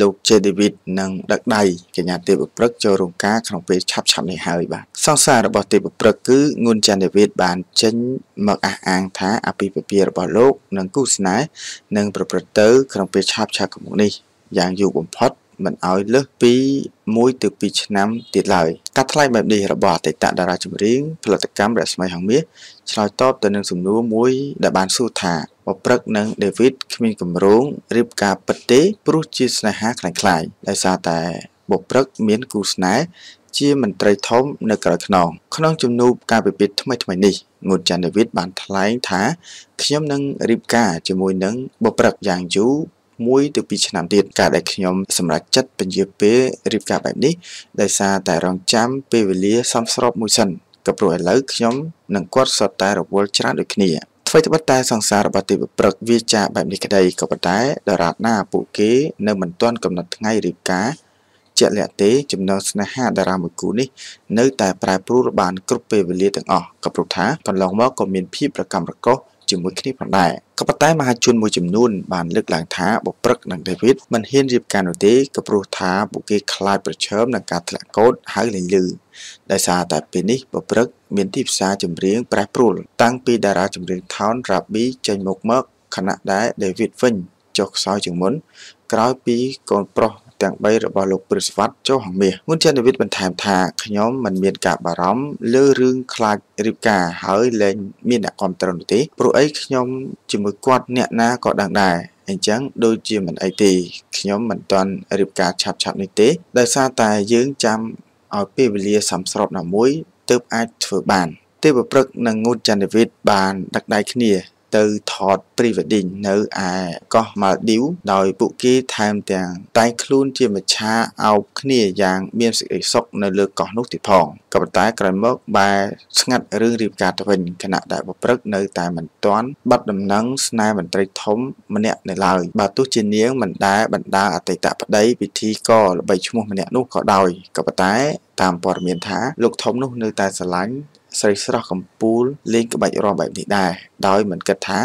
លោកជេដេវីតនឹងដឹកដៃកញ្ញាទេពព្រឹកចូលរោងការក្នុងពេលឆាប់ឆាប់នេះហើយបាទសង្សាររបស់ទេពព្រឹកគឺងួនចាន់ដេវីតបានចេញមកអះអាងថាអាពាហ៍ពិពាហ៍របស់លោកនិងគូស្នេហ៍នឹងប្រព្រឹត្តទៅក្នុងពេលឆាប់ឆាប់កំពុងនេះយ៉ាងយូរបំផុត មិនឲ្យលើសពី1ទៅ2ឆ្នាំទៀតឡើយការថ្លែងបែបនេះរបស់អតីតតារាចម្រៀងផលិតកម្មរស្មីហងមាសឆ្លើយតបទៅនឹងសំណួរមួយដែលបានសួរថាបព្រឹកនឹង David គ្មានគម្រោងរៀបការពិតទេព្រោះជាស្នេហាខ្លាំងខ្លាយដោយសារតែបព្រឹកមានគូស្នេហ៍ជាមន្ត្រីធំនៅក្រៅខ្នងក្នុងជំនួបការពិភាក្សាថ្មីថ្មីនេះងូតចាន់ដាវីតបានថ្លែងថាខ្ញុំនឹងរៀបការជាមួយនឹងបព្រឹកយ៉ាងយូរ 1ទៅ2ឆ្នាំទៀតការដែលខ្ញុំសម្រេចចិត្តពន្យាពេលរៀបការបែបនេះដោយសារតែរងចាំពេលវេលាសមស្របមួយសិនក៏ព្រោះឥឡូវខ្ញុំនិងគាត់សុទ្ធតែរវល់ច្រើនដូចគ្នាអ្វីត្បិតតែសង្សាររបស់ទេវព្រឹកវាចាបែបនេះក្តីក៏ប៉ុន្តែដរាបណាពួកគេនៅមិនទាន់កំណត់ថ្ងៃរៀបការជាក់លាក់ទេចំណងស្នេហាតារាមួយគូនេះនៅតែប្រែប្រួលបានគ្រប់ពេលវេលាទាំងអស់ក៏ព្រោះថាកន្លងមកក៏មានភាពប្រកម្មប្រកោស ជាមួយគ្នាផងដែរក៏ប៉ុន្តែមហាជនមួយចំនួនបានលើកឡើងថាបុព្រឹកនិងដេវីតមិនហ៊ានរៀបការនោះទេក៏ព្រោះថាពួកគេខ្លាចប្រឈមនឹងការធ្លាក់កូដហើយលេងលឺដោយសារតែពេលនេះបុព្រឹកមានទីផ្សារចម្រៀងប្រែប្រួលតាំងពីតារាចម្រៀងថោនរ៉ាប៊ីចេញមកមកខណៈដែលដេវីតវិញចុះខ្សោយជាងមុនក្រោយពីកូនប្រុស ទាំង3របស់លោកព្រឹសវត្តចូលហងមាសមុនចាន់ដាវីតបន្ថែមថាខ្ញុំមិនមានការបារម្ភលើរឿងខ្លាចរៀបការហើយលែងមានអ្នកគ្រប់គ្រងនោះទេព្រោះអីខ្ញុំជាមួយគាត់អ្នកណាក៏ដឹងដែរអញ្ចឹងដូចជាមិនអីទេខ្ញុំមិនទាន់រៀបការឆាប់ឆាប់នេះទេដោយសារតែយើងចាំឲ្យពេលវេលាសំស្របណាមួយទើបអាចធ្វើបានទេវព្រឹកនិងងូតចាន់ដាវីតបានដឹកដៃគ្នា ទៅថត pre-wedding នៅឯកោះ Maldives ដោយពួកគេថែមទាំងតែងខ្លួនជាមច្ឆាអោបគ្នាយ៉ាងមានសេចក្តីសុខនៅលើកោះនោះទៀតផងក៏ប៉ុន្តែក្រោយមកបែរស្ងាត់រឿងរៀបការទៅវិញខណៈដែលបព្រឹកនៅតែមិនទាន់បាត់ដំណឹងស្នេហ៍មន្ត្រីធំម្នាក់នៅឡើយបើទោះជានាងមិនដែលបណ្ដាអតីតប្តីពិធីករល្បីឈ្មោះម្នាក់នោះក៏ដោយក៏ប៉ុន្តែតាមព័ត៌មានថាលោកធំនោះនៅតែស្រឡាញ់ ស្រីស្រស់កំពូលលេងក្បាច់រាំបែបនេះដែរដោយមិនគិតថា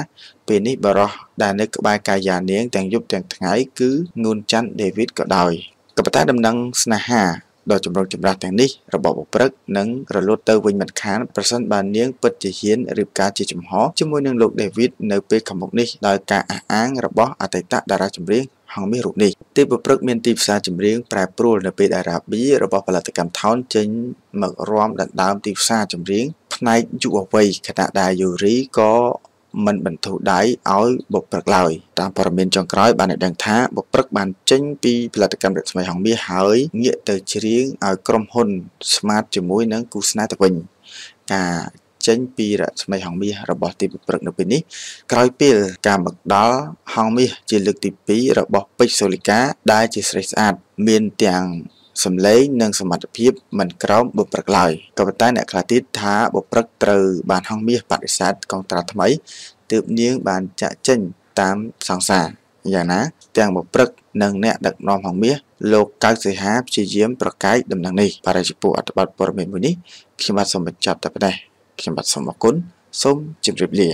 ពេលនេះបរោះដែលនៅក្បែរកាយានាងទាំងយប់ទាំងថ្ងៃគឺងួនច័ន្ទដេវីតក៏ដោយក៏ប៉ុន្តែដំណឹងស្នេហាដ៏ចម្រុងចម្រាស់ទាំងនេះរបស់បុព្រឹកនឹងរលត់ទៅវិញមិនខានប្រសិនបើនាងពិតជាហ៊ានរៀបការជាចំហជាមួយនឹងលោកដេវីតនៅពេលខាងមុខនេះដោយការអះអាងរបស់អតីតតារាចម្រៀង ហងមាសរូបនេះទីប្រព្រឹត្តមានទីផ្សារចម្រៀងប្រែប្រួលនៅពេលដែលរ៉ាប៊ីរបស់ផលិតកម្មថោនចេញមករួមដណ្ដើមទីផ្សារចម្រៀងផ្នែកយុវវ័យខណៈដែលយូរីក៏មិនបន្ធូរដៃឲ្យបុព្រឹកឡើយតាមព័ត៌មានចុងក្រោយបានឲ្យដឹងថាបុព្រឹកបានចេញពីផលិតកម្មរស្មីហងមាសហើយងាកទៅច្រៀងឲ្យក្រុមហ៊ុន Smart ជាមួយនឹងគូស្នេហ៍ទៅវិញការ ចេញពីរស្មីហងមាសរបស់ទីប្រព្រឹត្តនៅពេលនេះក្រោយពេលការមកដល់ហងមាសជាលើកទី2របស់ពេជ្រសូលីកាដែលជាស្រីស្អាតមានទាំងសម្លេងនិងសមត្ថភាពមិនក្រោមបុព្រឹកឡើយក៏ប៉ុន្តែអ្នកខ្លះទៀតថាបុព្រឹកត្រូវបានហងមាសបដិសេធកងត្រាថ្មីទើបនាងបានចាក់ចេញតាមសង្សារយ៉ាងណា ទាំងបុព្រឹកនិងអ្នកដឹកនាំហងមាសលោកកៅសិហាព្យាយាមប្រកែកដំណឹងនេះបរិយាពលអត្ថបទព័ត៌មានមួយនេះខ្ញុំបាទសូមបញ្ចប់តែប៉ុណ្ណេះ ខ្ញុំបាទសូមអរគុណសូមជម្រាបលា